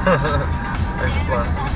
That's plus.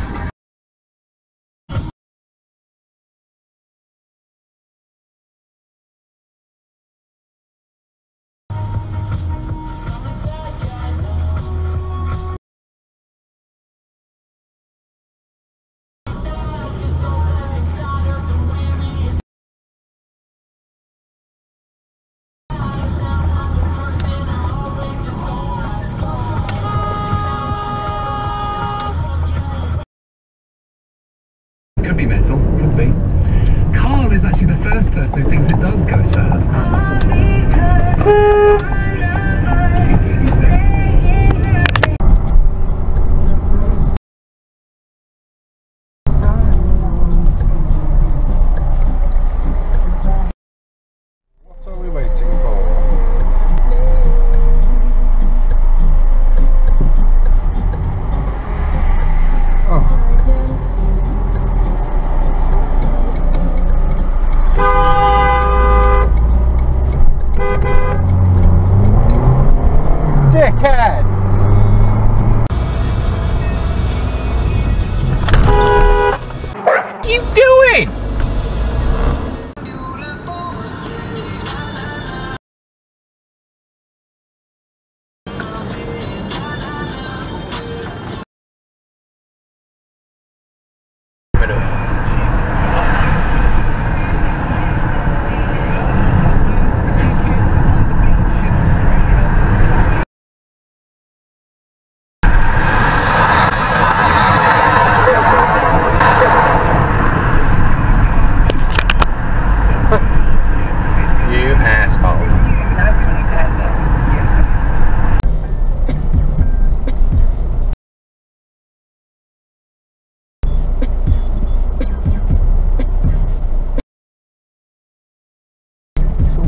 could be metal, could be. Carl is actually the first person who thinks it does go sad. Yeah.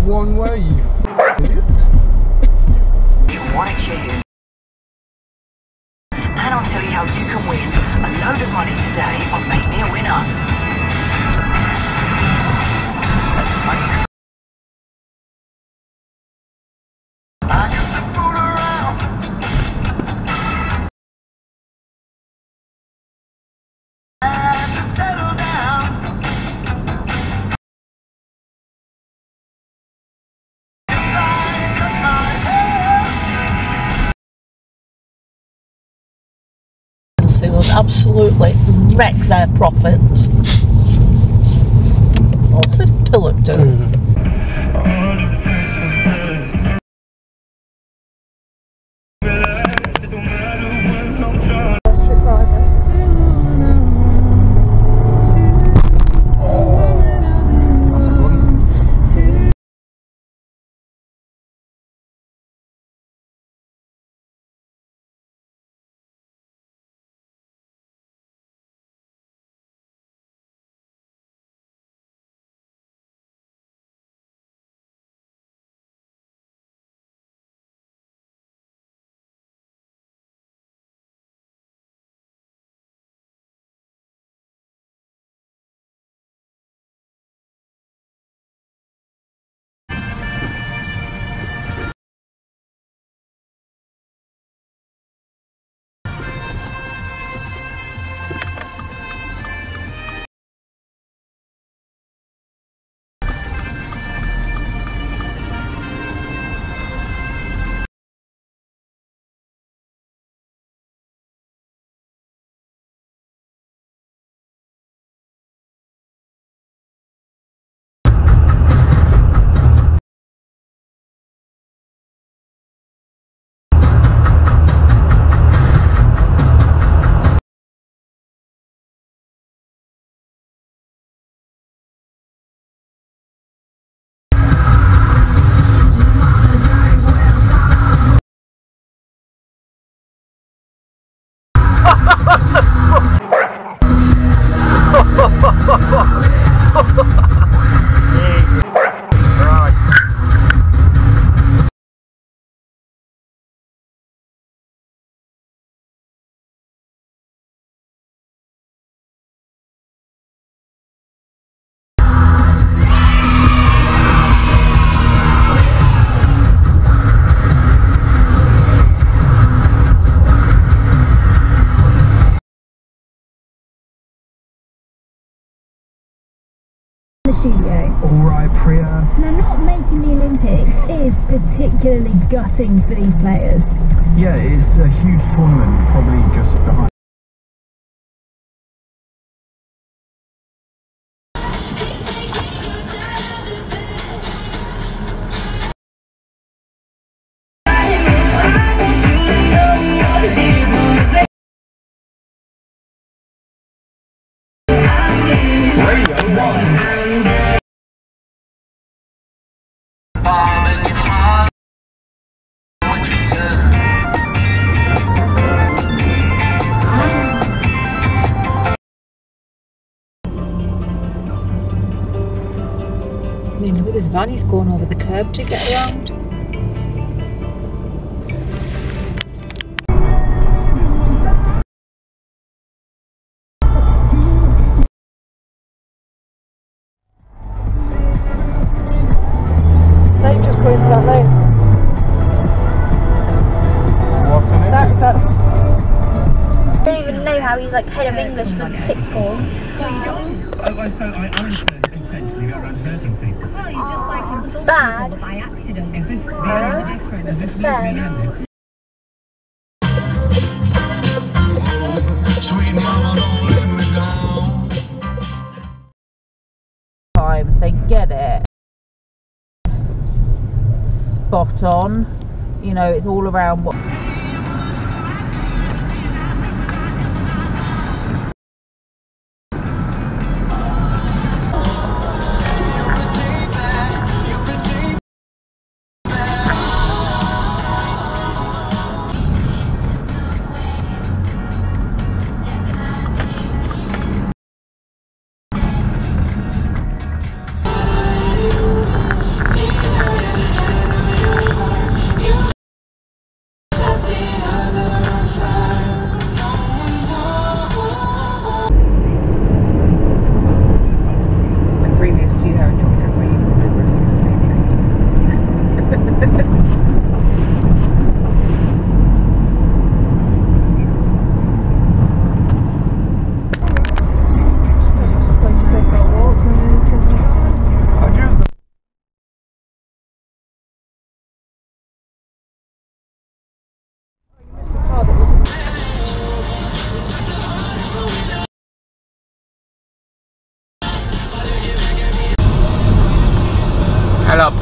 One way, you They would absolutely wreck their profits. What's this pillock doing? Mm. Studio. Alright, Priya. Now, not making the Olympics is particularly gutting for these players. Yeah, it's a huge tournament, probably just behind. Mean, look at this van, he's going over the curb to get around. They've just go into that lane. What's? That, that's I don't even know how he's like head of English for the sixth form. Oh, so I understand essentially you're unhurting people. Bad. Is this the Is this Fair. Sweet mama, don't let me times they get it spot on. You know, it's all around what.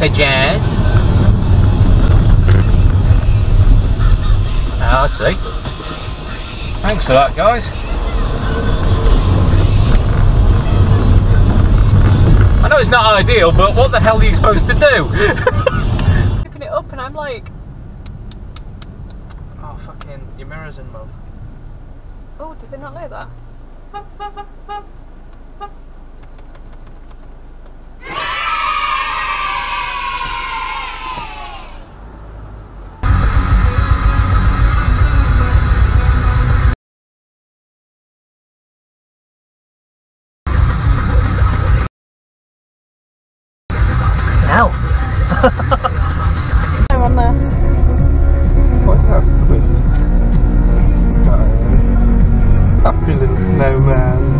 Pigeon. Ah, I see. Thanks for that, guys. I know it's not ideal, but what the hell are you supposed to do? Open it up and I'm like, oh fucking, your mirror's in love. Oh, did they not know that? Hell. I'm on there. What a sweet. Happy little snowman.